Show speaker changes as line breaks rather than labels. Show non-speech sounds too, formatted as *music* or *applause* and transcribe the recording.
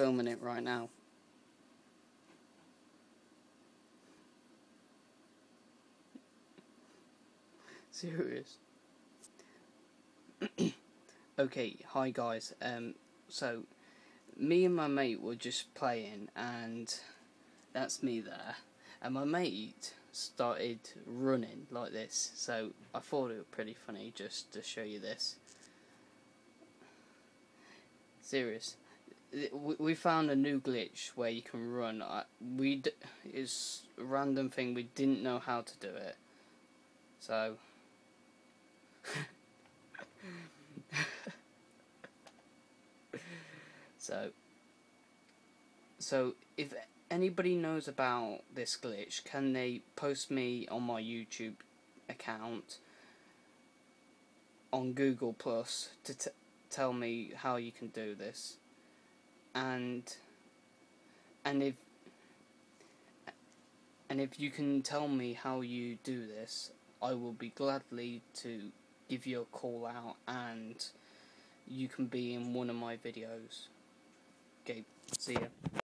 filming it right now. *laughs* Serious. *clears throat* okay, hi guys. Um, so me and my mate were just playing, and that's me there, and my mate started running like this. So I thought it was pretty funny just to show you this. Serious. We found a new glitch where you can run. We it's a random thing. We didn't know how to do it, so. *laughs* so. So if anybody knows about this glitch, can they post me on my YouTube account on Google Plus to tell me how you can do this? And and if and if you can tell me how you do this, I will be gladly to give you a call out and you can be in one of my videos. Okay, see ya.